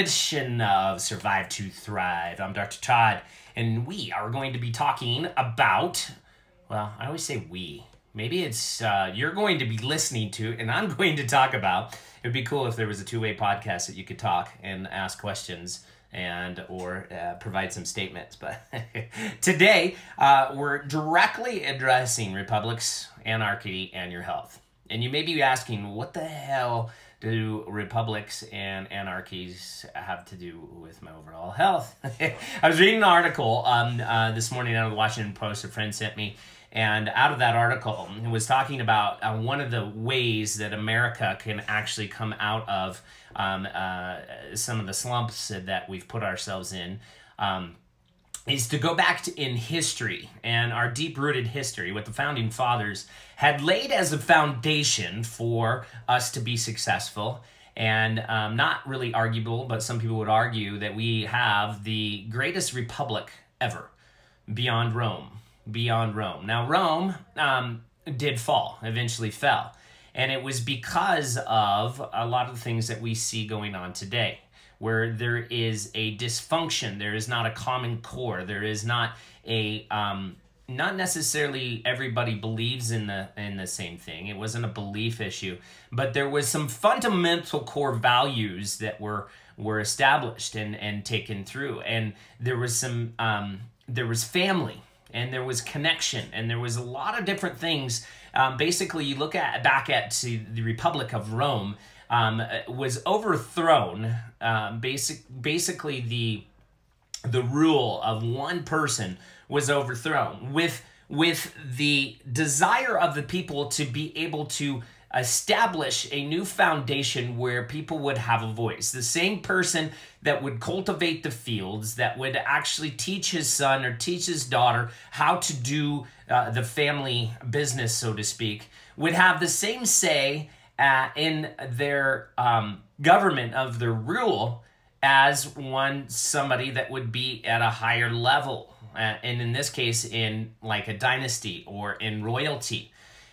edition of Survive to Thrive. I'm Dr. Todd, and we are going to be talking about, well, I always say we. Maybe it's uh, you're going to be listening to, and I'm going to talk about. It would be cool if there was a two way podcast that you could talk and ask questions and or uh, provide some statements. But today uh, we're directly addressing republics, anarchy, and your health. And you may be asking, what the hell do republics and anarchies have to do with my overall health? I was reading an article um, uh, this morning out of the Washington Post. A friend sent me. And out of that article, it was talking about uh, one of the ways that America can actually come out of um, uh, some of the slumps that we've put ourselves in. Um, is to go back to in history and our deep rooted history, what the founding fathers had laid as a foundation for us to be successful. And um, not really arguable, but some people would argue that we have the greatest republic ever beyond Rome. Beyond Rome. Now, Rome um, did fall, eventually fell. And it was because of a lot of the things that we see going on today where there is a dysfunction, there is not a common core, there is not a um, not necessarily everybody believes in the in the same thing. It wasn't a belief issue, but there was some fundamental core values that were were established and and taken through, and there was some um, there was family and there was connection and there was a lot of different things. Um, basically, you look at back at the Republic of Rome um, was overthrown. Um, basic, basically, the the rule of one person was overthrown with with the desire of the people to be able to establish a new foundation where people would have a voice. The same person that would cultivate the fields, that would actually teach his son or teach his daughter how to do uh, the family business, so to speak, would have the same say uh, in their um, government of their rule as one somebody that would be at a higher level uh, and in this case in like a dynasty or in royalty.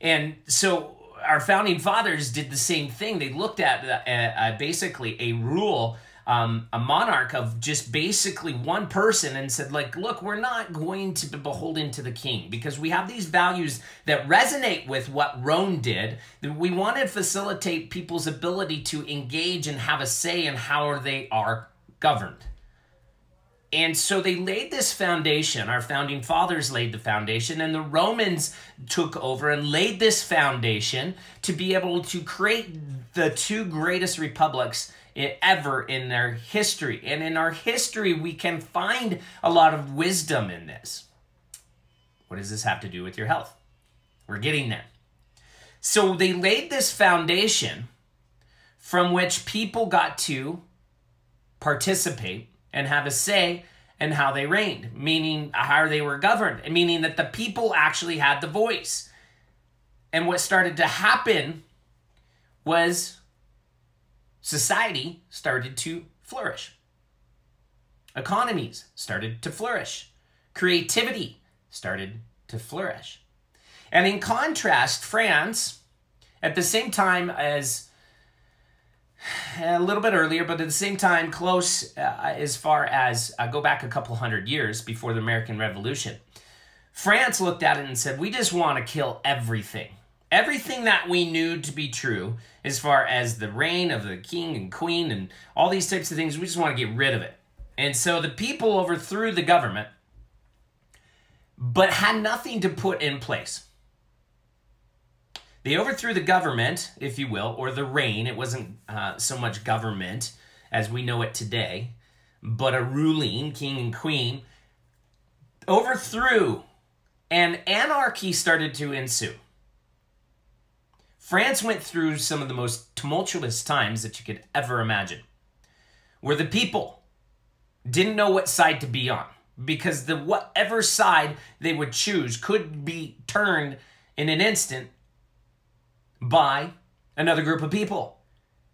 And so our founding fathers did the same thing. They looked at uh, uh basically a rule um, a monarch of just basically one person and said like look we're not going to be beholden to the king because we have these values that resonate with what rome did we want to facilitate people's ability to engage and have a say in how they are governed and so they laid this foundation. Our founding fathers laid the foundation, and the Romans took over and laid this foundation to be able to create the two greatest republics ever in their history. And in our history, we can find a lot of wisdom in this. What does this have to do with your health? We're getting there. So they laid this foundation from which people got to participate and have a say in how they reigned, meaning how they were governed, meaning that the people actually had the voice. And what started to happen was society started to flourish. Economies started to flourish. Creativity started to flourish. And in contrast, France, at the same time as a little bit earlier, but at the same time, close uh, as far as uh, go back a couple hundred years before the American Revolution, France looked at it and said, We just want to kill everything everything that we knew to be true as far as the reign of the king and queen and all these types of things, we just want to get rid of it. And so the people overthrew the government, but had nothing to put in place. They overthrew the government, if you will, or the reign. It wasn't uh, so much government as we know it today, but a ruling king and queen overthrew, and anarchy started to ensue. France went through some of the most tumultuous times that you could ever imagine, where the people didn't know what side to be on because the whatever side they would choose could be turned in an instant by another group of people.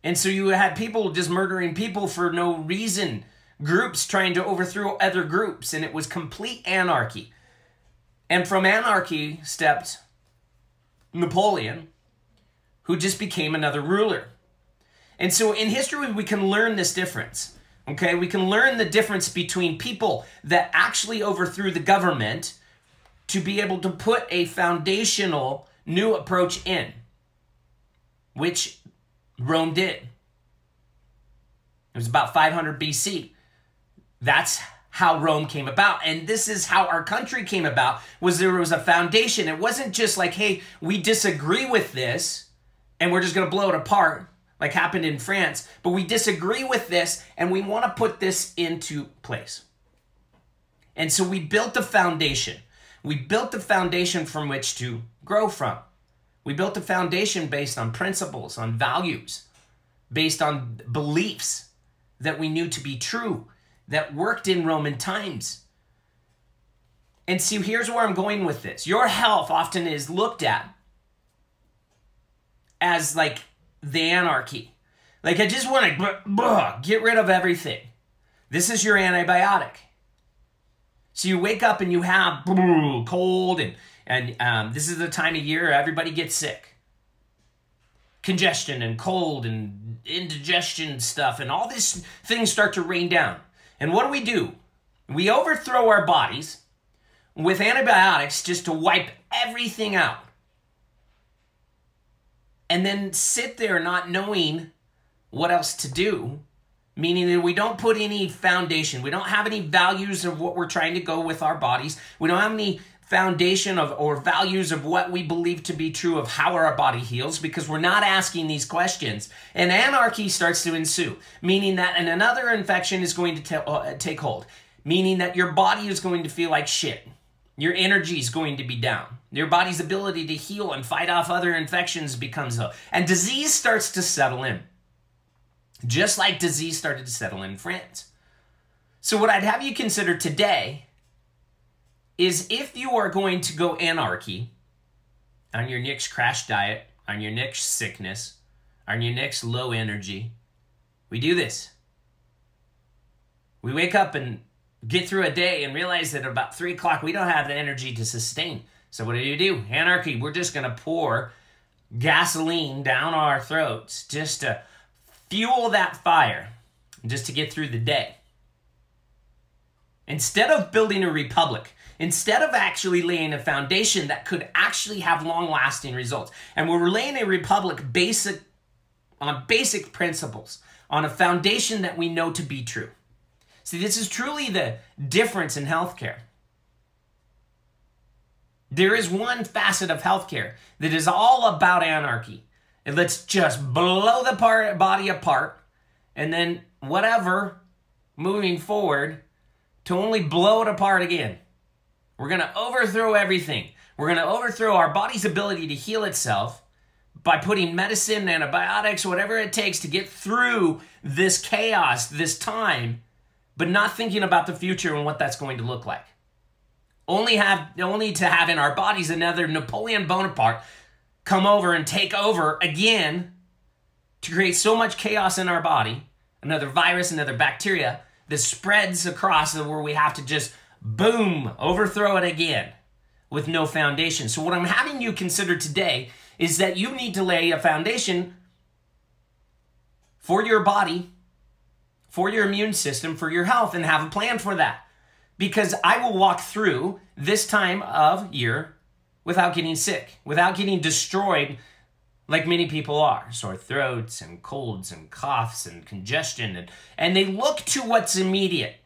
And so you had people just murdering people for no reason, groups trying to overthrow other groups, and it was complete anarchy. And from anarchy stepped Napoleon, who just became another ruler. And so in history, we can learn this difference. Okay, we can learn the difference between people that actually overthrew the government to be able to put a foundational new approach in, which Rome did. It was about 500 BC. That's how Rome came about. And this is how our country came about was there was a foundation. It wasn't just like, hey, we disagree with this and we're just going to blow it apart like happened in France, but we disagree with this and we want to put this into place. And so we built the foundation. We built the foundation from which to grow from. We built a foundation based on principles, on values, based on beliefs that we knew to be true, that worked in Roman times. And see, here's where I'm going with this. Your health often is looked at as like the anarchy. Like, I just want to get rid of everything. This is your antibiotic. So you wake up and you have cold, and, and um, this is the time of year everybody gets sick. Congestion and cold and indigestion stuff, and all these things start to rain down. And what do we do? We overthrow our bodies with antibiotics just to wipe everything out and then sit there not knowing what else to do meaning that we don't put any foundation. We don't have any values of what we're trying to go with our bodies. We don't have any foundation of or values of what we believe to be true of how our body heals because we're not asking these questions. And anarchy starts to ensue meaning that another infection is going to uh, take hold meaning that your body is going to feel like shit. Your energy is going to be down. Your body's ability to heal and fight off other infections becomes low. And disease starts to settle in. Just like disease started to settle in France. So, what I'd have you consider today is if you are going to go anarchy on your next crash diet, on your next sickness, on your next low energy, we do this. We wake up and get through a day and realize that at about three o'clock we don't have the energy to sustain. So what do you do? Anarchy. We're just gonna pour gasoline down our throats just to fuel that fire, just to get through the day. Instead of building a republic, instead of actually laying a foundation that could actually have long-lasting results, and we're laying a republic basic on basic principles, on a foundation that we know to be true. See, this is truly the difference in healthcare. There is one facet of healthcare that is all about anarchy. And let's just blow the part, body apart and then whatever moving forward to only blow it apart again. We're going to overthrow everything. We're going to overthrow our body's ability to heal itself by putting medicine, antibiotics, whatever it takes to get through this chaos, this time, but not thinking about the future and what that's going to look like. Only have only to have in our bodies another Napoleon Bonaparte come over and take over again to create so much chaos in our body, another virus, another bacteria that spreads across where we have to just boom, overthrow it again with no foundation. So what I'm having you consider today is that you need to lay a foundation for your body for your immune system, for your health, and have a plan for that. Because I will walk through this time of year without getting sick, without getting destroyed like many people are sore throats and colds and coughs and congestion. And, and they look to what's immediate.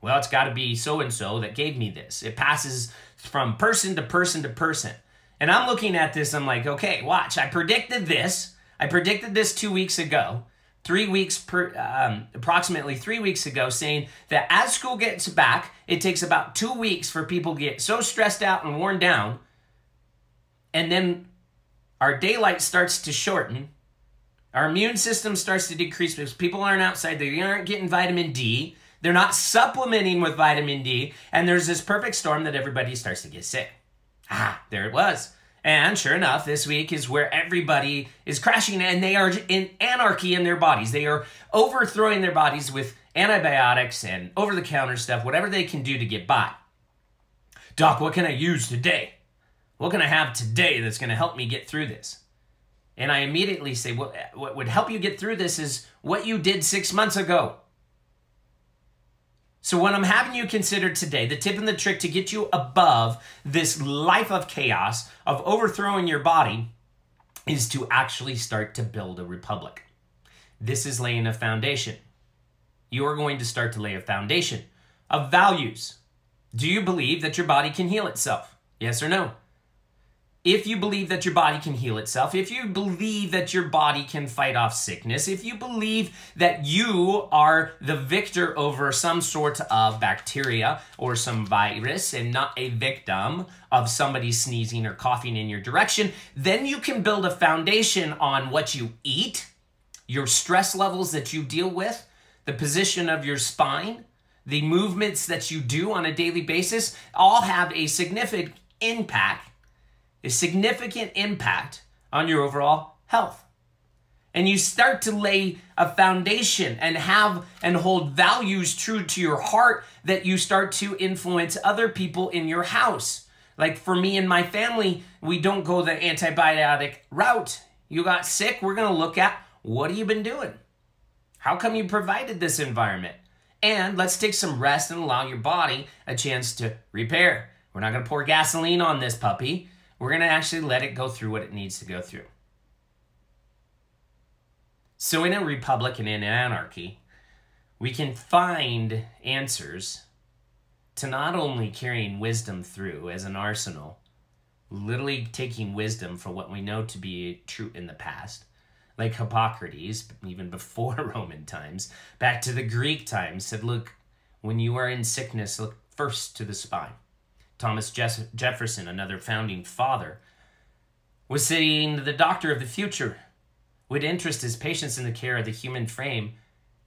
Well, it's got to be so and so that gave me this. It passes from person to person to person. And I'm looking at this, I'm like, okay, watch. I predicted this. I predicted this two weeks ago three weeks per um, approximately three weeks ago saying that as school gets back it takes about two weeks for people to get so stressed out and worn down. And then our daylight starts to shorten. Our immune system starts to decrease because people aren't outside. They aren't getting vitamin d. They're not supplementing with vitamin d. And there's this perfect storm that everybody starts to get sick. Ah there it was and sure enough, this week is where everybody is crashing and they are in anarchy in their bodies. They are overthrowing their bodies with antibiotics and over the counter stuff, whatever they can do to get by. Doc, what can I use today? What can I have today that's going to help me get through this? And I immediately say, what, what would help you get through this is what you did six months ago. So, what I'm having you consider today, the tip and the trick to get you above this life of chaos, of overthrowing your body, is to actually start to build a republic. This is laying a foundation. You are going to start to lay a foundation of values. Do you believe that your body can heal itself? Yes or no? If you believe that your body can heal itself, if you believe that your body can fight off sickness, if you believe that you are the victor over some sort of bacteria or some virus and not a victim of somebody sneezing or coughing in your direction, then you can build a foundation on what you eat, your stress levels that you deal with, the position of your spine, the movements that you do on a daily basis, all have a significant impact a significant impact on your overall health. And you start to lay a foundation and have and hold values true to your heart that you start to influence other people in your house. Like for me and my family, we don't go the antibiotic route. You got sick, we're to look at what have you been doing? How come you provided this environment? And let's take some rest and allow your body a chance to repair. We're not to pour gasoline on this puppy. We're going to actually let it go through what it needs to go through. So, in a republic and in an anarchy, we can find answers to not only carrying wisdom through as an arsenal, literally taking wisdom for what we know to be true in the past, like Hippocrates, even before Roman times, back to the Greek times, said, Look, when you are in sickness, look first to the spine. Thomas Jefferson, another founding father, was saying the doctor of the future would interest his patients in the care of the human frame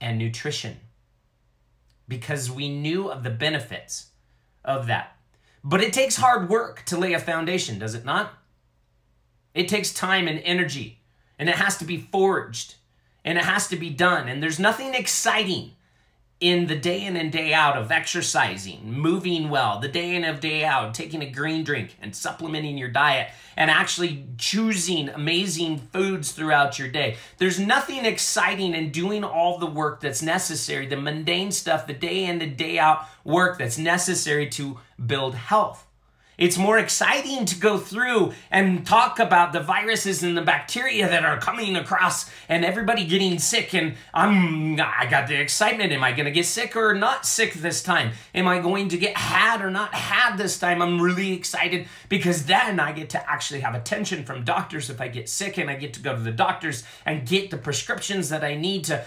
and nutrition because we knew of the benefits of that. But it takes hard work to lay a foundation, does it not? It takes time and energy, and it has to be forged, and it has to be done. And there's nothing exciting in the day in and day out of exercising, moving well, the day in and day out, taking a green drink and supplementing your diet and actually choosing amazing foods throughout your day. There's nothing exciting in doing all the work that's necessary, the mundane stuff, the day in and day out work that's necessary to build health. It's more exciting to go through and talk about the viruses and the bacteria that are coming across and everybody getting sick. And I'm, I got the excitement. Am I going to get sick or not sick this time? Am I going to get had or not had this time? I'm really excited because then I get to actually have attention from doctors if I get sick and I get to go to the doctors and get the prescriptions that I need to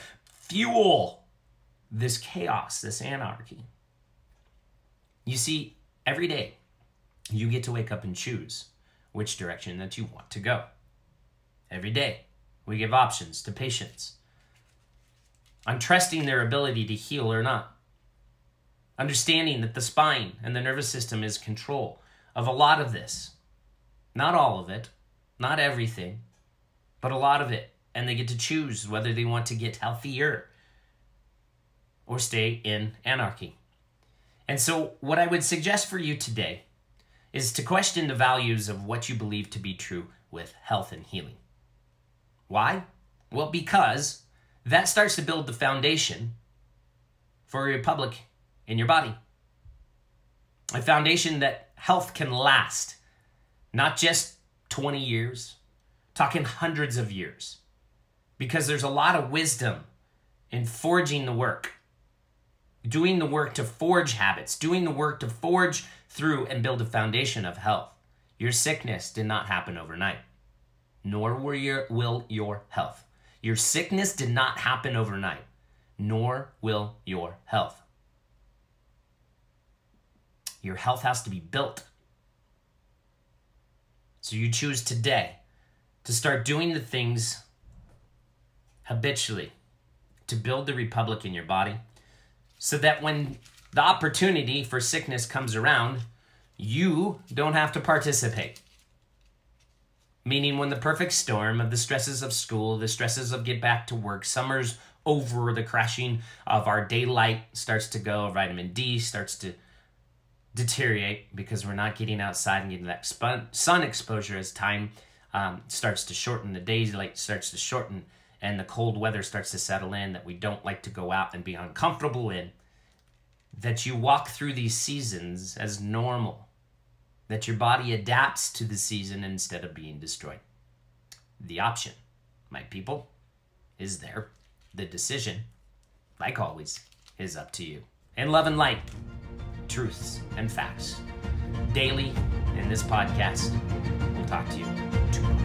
fuel this chaos, this anarchy. You see, every day, you get to wake up and choose which direction that you want to go. Every day, we give options to patients. I'm trusting their ability to heal or not. Understanding that the spine and the nervous system is control of a lot of this. Not all of it, not everything, but a lot of it. And they get to choose whether they want to get healthier or stay in anarchy. And so, what I would suggest for you today is to question the values of what you believe to be true with health and healing. Why? Well, because that starts to build the foundation for a republic in your body. A foundation that health can last, not just 20 years, talking hundreds of years. Because there's a lot of wisdom in forging the work, doing the work to forge habits, doing the work to forge through and build a foundation of health. Your sickness did not happen overnight, nor will your, will your health. Your sickness did not happen overnight, nor will your health. Your health has to be built. So you choose today to start doing the things habitually to build the republic in your body so that when the opportunity for sickness comes around, you don't have to participate. Meaning, when the perfect storm of the stresses of school, the stresses of get back to work, summer's over, the crashing of our daylight starts to go, vitamin D starts to deteriorate because we're not getting outside and getting that sun exposure as time um, starts to shorten, the daylight starts to shorten, and the cold weather starts to settle in that we don't like to go out and be uncomfortable in, that you walk through these seasons as normal, that your body adapts to the season instead of being destroyed. The option, my people, is there. The decision, like always, is up to you. In love and light, truths and facts. Daily in this podcast, we'll talk to you